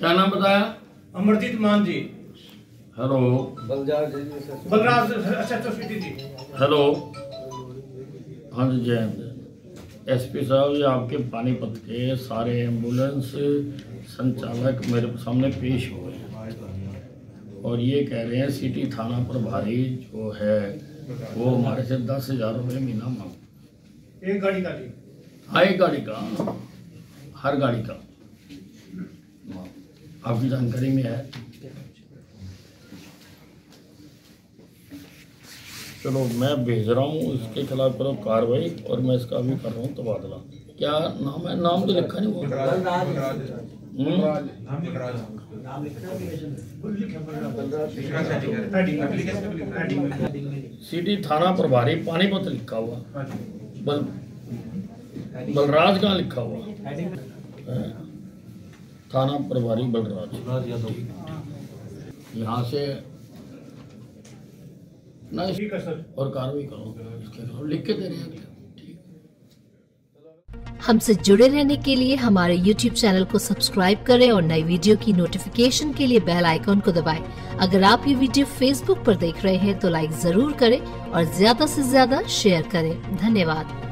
क्या नाम बताया? अमरजीत मान जी। हेलो। बलराज अच्छा अच्छा जी। हेलो। हाँ जी जय हिंद। एसपी साहब ये आपके पानीपत के सारे एंबुलेंस संचालक मेरे सामने पेश हुए हैं। और ये कह रहे हैं सिटी थाना प्रभारी जो है वो हमारे से दस हज़ार रुपये महीना मांग एक गाड़ी का हाँ एक गाड़ी का। हर गाड़ी का। आपकी जानकारी में है। चलो मैं भेज रहा हूँ इसके खिलाफ करो कार्रवाई और मैं इसका भी कर रहा हूँ तबादला। क्या नाम है? नाम तो लिखा नहीं वो हम्म? सिटी थाना प्रभारी पानीपत लिखा हुआ। बल बलराज कहाँ लिखा हुआ? है? थाना प्रभारी बलराज यहाँ से ना इस- ठीक है सर। और कार्रवाई करो लिख के दे रहे हैं। हमसे जुड़े रहने के लिए हमारे YouTube चैनल को सब्सक्राइब करें और नई वीडियो की नोटिफिकेशन के लिए बेल आइकॉन को दबाएँ। अगर आप ये वीडियो Facebook पर देख रहे हैं तो लाइक ज़रूर करें और ज़्यादा से ज़्यादा शेयर करें। धन्यवाद।